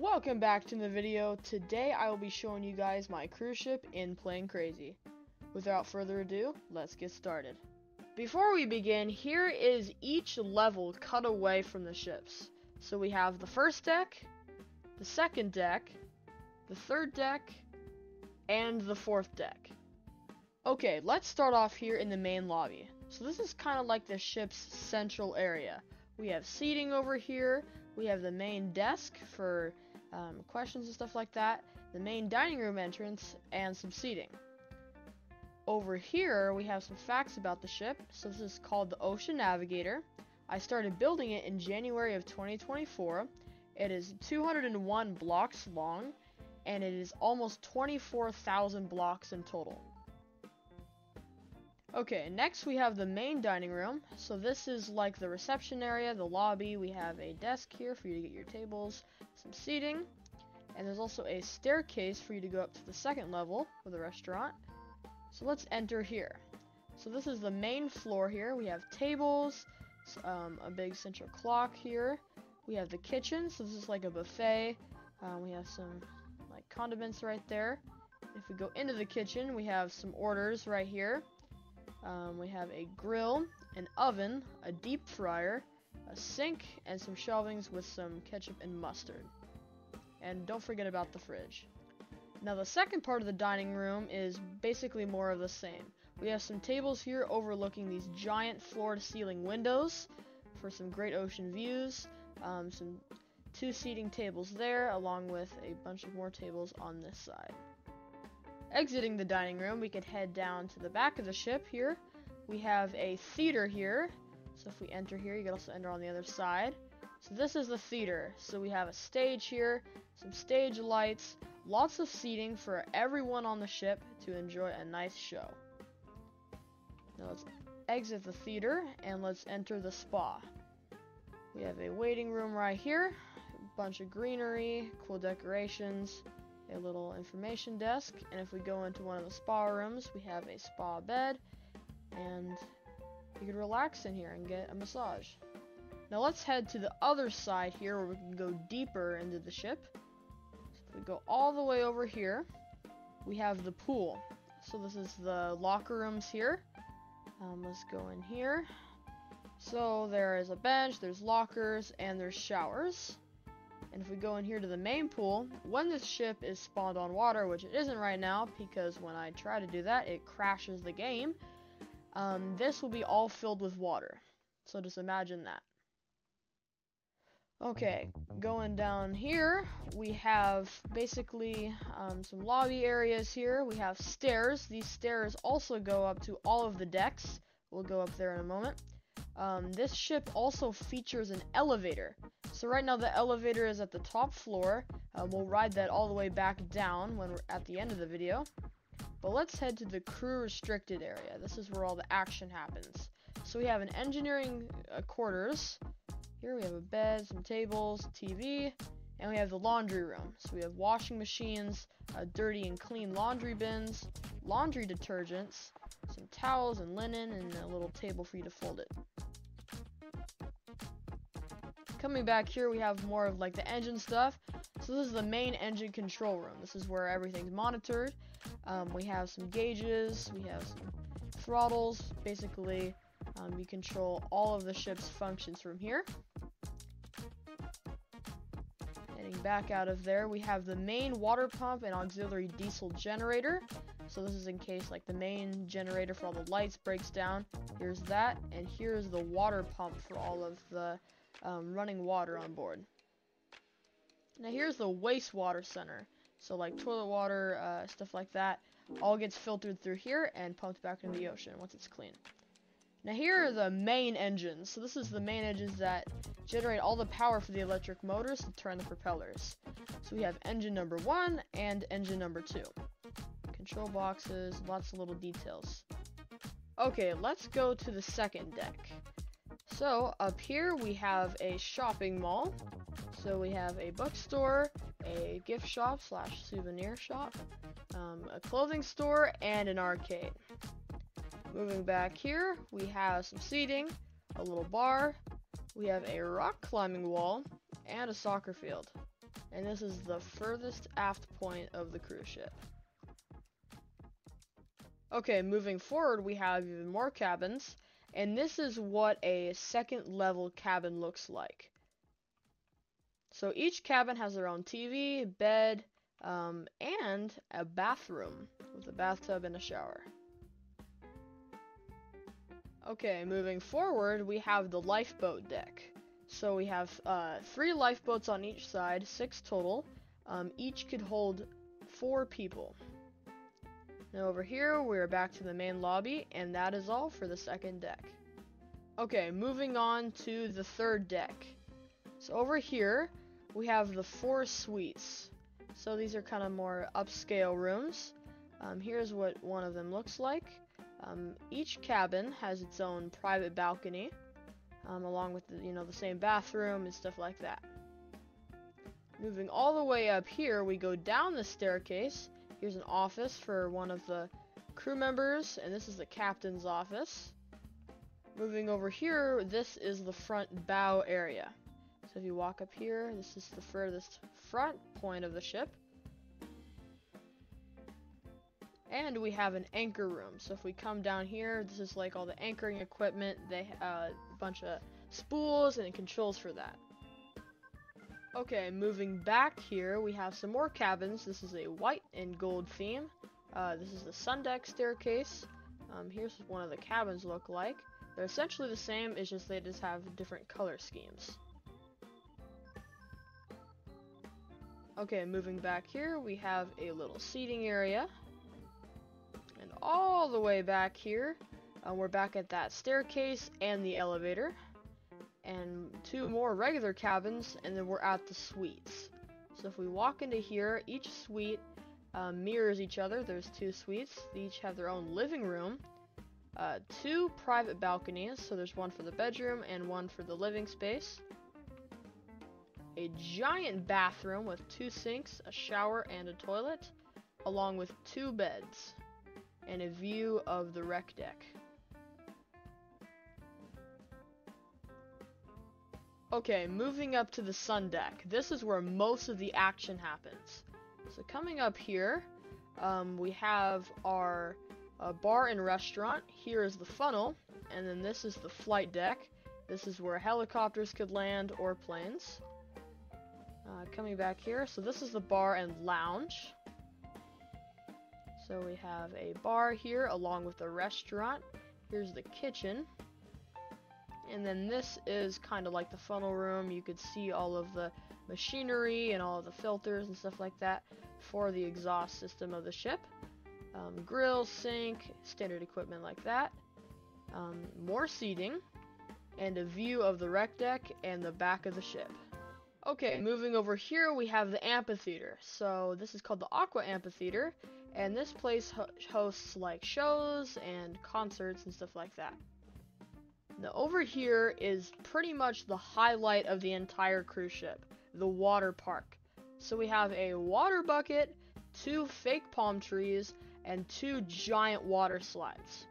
Welcome back to the video. Today I will be showing you guys my cruise ship in Plane Crazy. Without further ado, let's get started. Before we begin, here is each level cut away from the ships. So we have the first deck, the second deck, the third deck, and the fourth deck. Okay, let's start off here in the main lobby. So this is kind of like the ship's central area. We have seating over here, we have the main desk for um, questions and stuff like that, the main dining room entrance, and some seating. Over here, we have some facts about the ship. So this is called the Ocean Navigator. I started building it in January of 2024. It is 201 blocks long, and it is almost 24,000 blocks in total. Okay, next we have the main dining room. So this is like the reception area, the lobby. We have a desk here for you to get your tables, some seating, and there's also a staircase for you to go up to the second level with the restaurant. So let's enter here. So this is the main floor here. We have tables, um, a big central clock here. We have the kitchen, so this is like a buffet. Um, we have some like condiments right there. If we go into the kitchen, we have some orders right here. Um, we have a grill, an oven, a deep fryer, a sink, and some shelvings with some ketchup and mustard. And don't forget about the fridge. Now the second part of the dining room is basically more of the same. We have some tables here overlooking these giant floor-to-ceiling windows for some great ocean views. Um, some two seating tables there, along with a bunch of more tables on this side. Exiting the dining room, we could head down to the back of the ship here. We have a theater here. So if we enter here, you can also enter on the other side. So this is the theater. So we have a stage here, some stage lights, lots of seating for everyone on the ship to enjoy a nice show. Now let's exit the theater and let's enter the spa. We have a waiting room right here, a bunch of greenery, cool decorations, a little information desk, and if we go into one of the spa rooms, we have a spa bed, and you can relax in here and get a massage. Now let's head to the other side here where we can go deeper into the ship. So if we go all the way over here, we have the pool. So this is the locker rooms here. Um, let's go in here. So there is a bench, there's lockers, and there's showers. And if we go in here to the main pool, when this ship is spawned on water, which it isn't right now, because when I try to do that, it crashes the game, um, this will be all filled with water. So just imagine that. Okay, going down here, we have basically um, some lobby areas here. We have stairs. These stairs also go up to all of the decks. We'll go up there in a moment. Um, this ship also features an elevator. So right now the elevator is at the top floor. Uh, we'll ride that all the way back down when we're at the end of the video. But let's head to the crew restricted area. This is where all the action happens. So we have an engineering uh, quarters. Here we have a bed, some tables, TV, and we have the laundry room. So we have washing machines, uh, dirty and clean laundry bins, laundry detergents, some towels and linen, and a little table for you to fold it. Coming back here, we have more of like the engine stuff. So this is the main engine control room. This is where everything's monitored. Um, we have some gauges, we have some throttles. Basically, um, you control all of the ship's functions from here. Heading back out of there, we have the main water pump and auxiliary diesel generator. So this is in case like the main generator for all the lights breaks down. Here's that, and here's the water pump for all of the um, running water on board. Now here's the wastewater center. So like toilet water, uh, stuff like that, all gets filtered through here and pumped back into the ocean once it's clean. Now here are the main engines. So this is the main engines that generate all the power for the electric motors to turn the propellers. So we have engine number one and engine number two. Control boxes, lots of little details. Okay, let's go to the second deck. So up here we have a shopping mall. So we have a bookstore, a gift shop slash souvenir shop, um, a clothing store, and an arcade. Moving back here, we have some seating, a little bar, we have a rock climbing wall, and a soccer field. And this is the furthest aft point of the cruise ship. Okay, moving forward, we have even more cabins. And this is what a second level cabin looks like. So each cabin has their own TV, bed, um, and a bathroom with a bathtub and a shower. Okay, moving forward, we have the lifeboat deck. So we have uh, three lifeboats on each side, six total. Um, each could hold four people. Now over here, we're back to the main lobby, and that is all for the second deck. Okay, moving on to the third deck. So over here, we have the four suites. So these are kind of more upscale rooms. Um, here's what one of them looks like. Um, each cabin has its own private balcony, um, along with the, you know the same bathroom and stuff like that. Moving all the way up here, we go down the staircase. Here's an office for one of the crew members, and this is the captain's office. Moving over here, this is the front bow area. So if you walk up here, this is the furthest front point of the ship. And we have an anchor room. So if we come down here, this is like all the anchoring equipment. They uh, a bunch of spools and controls for that. Okay, moving back here, we have some more cabins. This is a white and gold theme. Uh, this is the sun deck staircase. Um, here's what one of the cabins look like. They're essentially the same, it's just they just have different color schemes. Okay, moving back here, we have a little seating area. The way back here, uh, we're back at that staircase and the elevator. And two more regular cabins, and then we're at the suites. So if we walk into here, each suite uh, mirrors each other. There's two suites. They each have their own living room. Uh, two private balconies, so there's one for the bedroom and one for the living space a giant bathroom with two sinks, a shower, and a toilet, along with two beds, and a view of the rec deck. Okay, moving up to the sun deck. This is where most of the action happens. So coming up here, um, we have our uh, bar and restaurant. Here is the funnel, and then this is the flight deck. This is where helicopters could land or planes. Uh, coming back here, so this is the bar and lounge. So we have a bar here along with a restaurant. Here's the kitchen. And then this is kind of like the funnel room. You could see all of the machinery and all of the filters and stuff like that for the exhaust system of the ship. Um, grill, sink, standard equipment like that. Um, more seating, and a view of the rec deck and the back of the ship. Okay, moving over here, we have the amphitheater. So this is called the Aqua Amphitheater, and this place ho hosts like shows and concerts and stuff like that. Now over here is pretty much the highlight of the entire cruise ship, the water park. So we have a water bucket, two fake palm trees, and two giant water slides.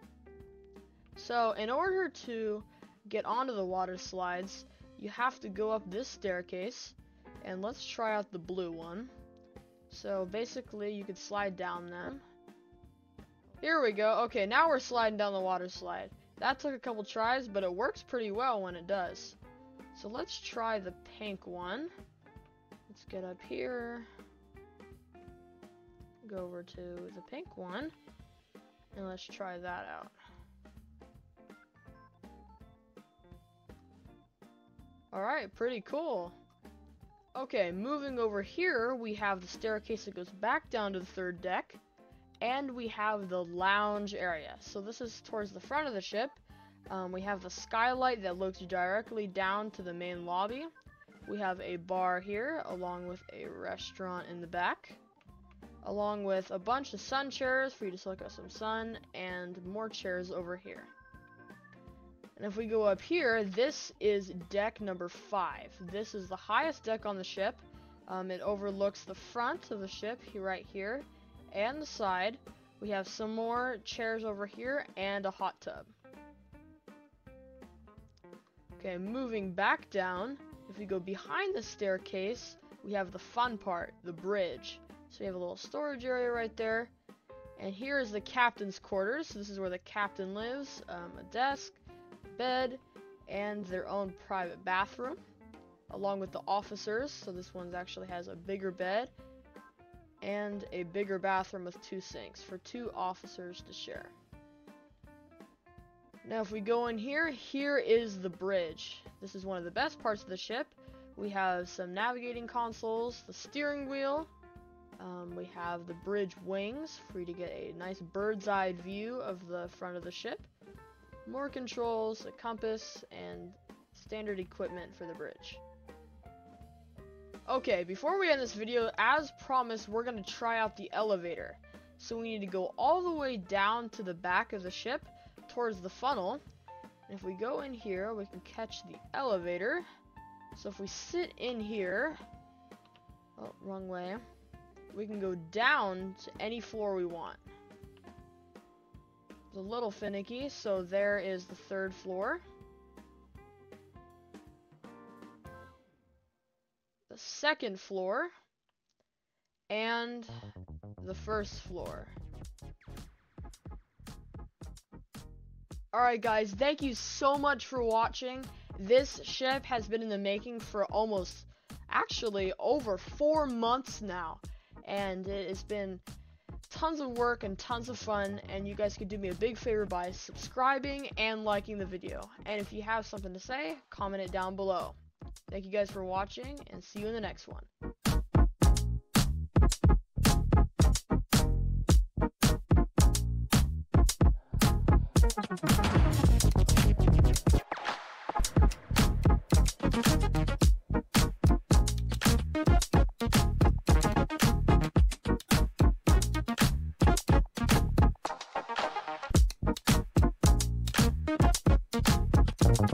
So in order to get onto the water slides, you have to go up this staircase, and let's try out the blue one. So basically, you could slide down them. Here we go. Okay, now we're sliding down the water slide. That took a couple tries, but it works pretty well when it does. So let's try the pink one. Let's get up here. Go over to the pink one. And let's try that out. Alright, pretty cool. Okay, moving over here, we have the staircase that goes back down to the third deck. And we have the lounge area. So this is towards the front of the ship. Um, we have the skylight that looks directly down to the main lobby. We have a bar here, along with a restaurant in the back. Along with a bunch of sun chairs for you to soak up some sun, and more chairs over here. And if we go up here, this is deck number five. This is the highest deck on the ship. Um, it overlooks the front of the ship right here and the side. We have some more chairs over here and a hot tub. Okay, moving back down, if we go behind the staircase, we have the fun part, the bridge. So we have a little storage area right there. And here is the captain's quarters. So this is where the captain lives. Um, a desk, bed, and their own private bathroom. Along with the officers. So this one actually has a bigger bed. And a bigger bathroom with two sinks for two officers to share. Now if we go in here, here is the bridge. This is one of the best parts of the ship. We have some navigating consoles, the steering wheel, um, we have the bridge wings for you to get a nice bird's eye view of the front of the ship. More controls, a compass, and standard equipment for the bridge. Okay, before we end this video, as promised, we're going to try out the elevator. So we need to go all the way down to the back of the ship towards the funnel. And if we go in here, we can catch the elevator. So if we sit in here, oh, wrong way we can go down to any floor we want. It's a little finicky, so there is the third floor. The second floor. And the first floor. Alright guys, thank you so much for watching. This ship has been in the making for almost, actually, over four months now and it has been tons of work and tons of fun and you guys could do me a big favor by subscribing and liking the video. And if you have something to say comment it down below. Thank you guys for watching and see you in the next one